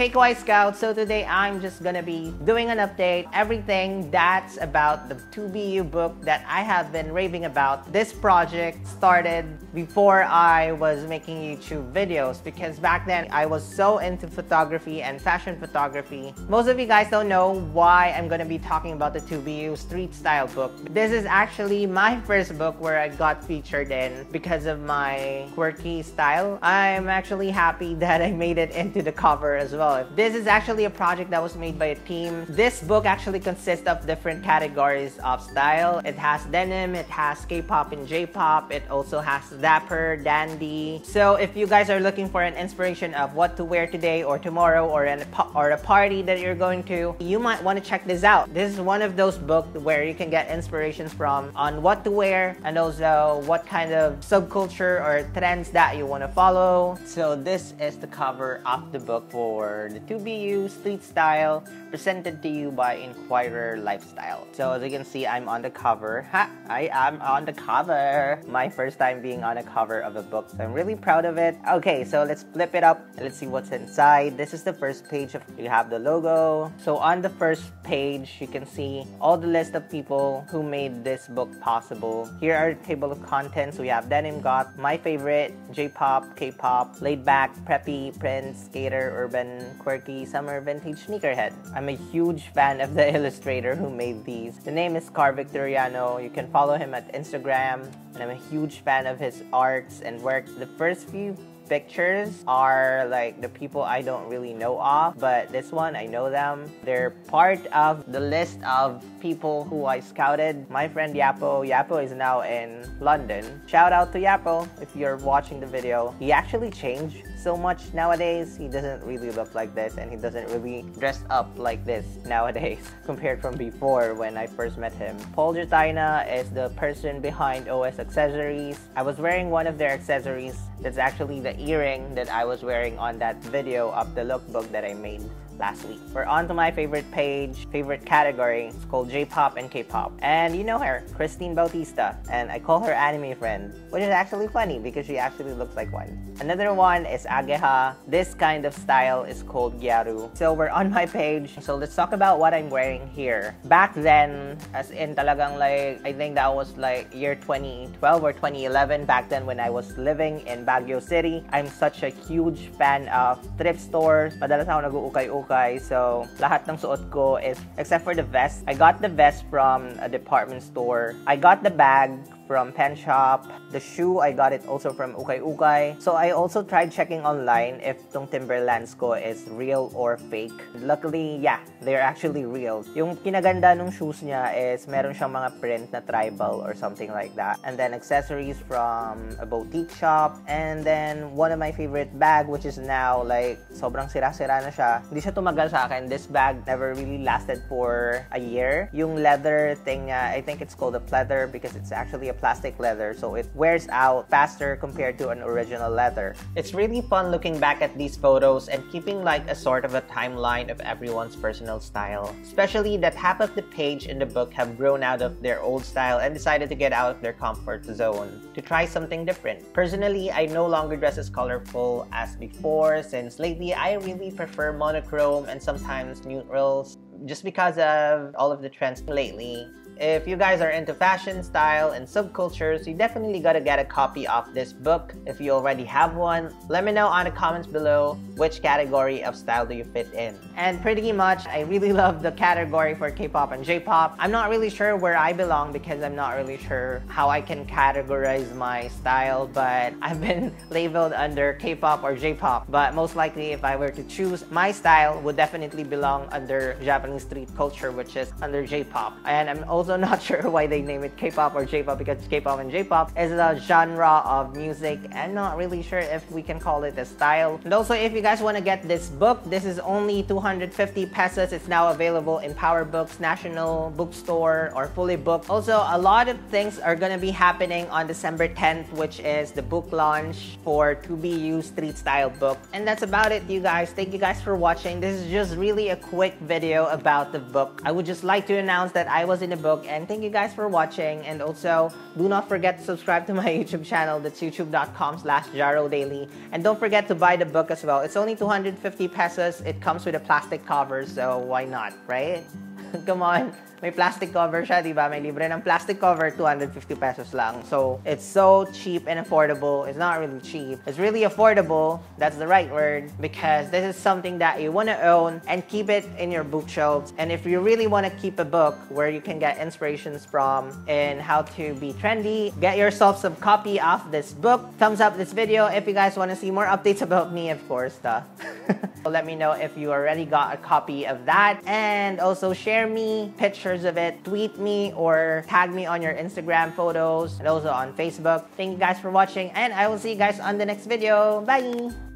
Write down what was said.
Hey Kawaii Scout, so today I'm just gonna be doing an update, everything that's about the 2BU book that I have been raving about. This project started before I was making YouTube videos because back then I was so into photography and fashion photography. Most of you guys don't know why I'm gonna be talking about the 2BU street style book. This is actually my first book where I got featured in because of my quirky style. I'm actually happy that I made it into the cover as well well. This is actually a project that was made by a team. This book actually consists of different categories of style. It has denim, it has K-pop and J-pop, it also has dapper, dandy. So if you guys are looking for an inspiration of what to wear today or tomorrow or, an, or a party that you're going to, you might want to check this out. This is one of those books where you can get inspirations from on what to wear and also what kind of subculture or trends that you want to follow. So this is the cover of the book for the 2BU Street Style presented to you by Inquirer Lifestyle. So as you can see, I'm on the cover. Ha! I am on the cover! My first time being on a cover of a book, so I'm really proud of it. Okay, so let's flip it up and let's see what's inside. This is the first page of, you have the logo. So on the first page, you can see all the list of people who made this book possible. Here are the table of contents. We have Denim Goth, my favorite, J-pop, K-pop, laid back, preppy, Prince, skater, urban, quirky summer vintage sneakerhead. I'm a huge fan of the illustrator who made these. The name is Car Victoriano. You can follow him at Instagram. And I'm a huge fan of his arts and work. The first few pictures are like the people I don't really know of, but this one I know them. They're part of the list of people who I scouted. My friend Yapo, Yapo is now in London. Shout out to Yapo if you're watching the video. He actually changed so much nowadays. He doesn't really look like this and he doesn't really dress up like this nowadays compared from before when I first met him. Paul Jotaina is the person behind OS Accessories. I was wearing one of their accessories. That's actually the earring that I was wearing on that video of the lookbook that I made last week. We're on to my favorite page, favorite category. It's called J-pop and K-pop. And you know her, Christine Bautista. And I call her anime friend, which is actually funny because she actually looks like one. Another one is Ageha. This kind of style is called Gyaru. So we're on my page. So let's talk about what I'm wearing here. Back then, as in talagang like, I think that was like year 2012 or 2011, back then when I was living in Baguio City. I'm such a huge fan of thrift stores. Madalas ako nag-uukay-ukay ukay. So, lahat ng suot ko is, except for the vest, I got the vest from a department store. I got the bag from Pen Shop. The shoe, I got it also from Ukay Ukay. So I also tried checking online if tong Timberlands ko is real or fake. Luckily, yeah, they're actually real. Yung kinaganda ng shoes niya is meron siyang mga print na tribal or something like that. And then accessories from a boutique shop. And then one of my favorite bag which is now like sobrang sira-sira na siya. Hindi siya tumagal sa akin. This bag never really lasted for a year. Yung leather thing niya, I think it's called a pleather because it's actually a plastic leather so it wears out faster compared to an original leather. It's really fun looking back at these photos and keeping like a sort of a timeline of everyone's personal style. Especially that half of the page in the book have grown out of their old style and decided to get out of their comfort zone to try something different. Personally, I no longer dress as colorful as before since lately I really prefer monochrome and sometimes neutrals just because of all of the trends lately if you guys are into fashion, style, and subcultures, you definitely gotta get a copy of this book. If you already have one, let me know on the comments below which category of style do you fit in. And pretty much, I really love the category for K-pop and J-pop. I'm not really sure where I belong because I'm not really sure how I can categorize my style, but I've been labeled under K-pop or J-pop. But most likely, if I were to choose, my style would definitely belong under Japanese street culture, which is under J-pop. And I'm also also not sure why they name it K-pop or J-pop because K-pop and J-pop is a genre of music and not really sure if we can call it a style. And also if you guys want to get this book, this is only 250 pesos. It's now available in Power Books, National Bookstore, or Fully Booked. Also, a lot of things are going to be happening on December 10th, which is the book launch for 2BU Street Style book. And that's about it, you guys. Thank you guys for watching. This is just really a quick video about the book. I would just like to announce that I was in the book And thank you guys for watching. And also, do not forget to subscribe to my YouTube channel. That's youtube.com slash Daily. And don't forget to buy the book as well. It's only 250 pesos. It comes with a plastic cover, so why not, right? Come on. May plastic cover siya, di ba? May libre ng plastic cover, 250 pesos lang. So, it's so cheap and affordable. It's not really cheap. It's really affordable. That's the right word. Because this is something that you want to own and keep it in your bookshelves. And if you really want to keep a book where you can get inspirations from and how to be trendy, get yourself some copy of this book. Thumbs up this video if you guys want to see more updates about me, of course. Duh. Let me know if you already got a copy of that. And also share me pictures pictures of it, tweet me or tag me on your Instagram photos and also on Facebook. Thank you guys for watching and I will see you guys on the next video. Bye!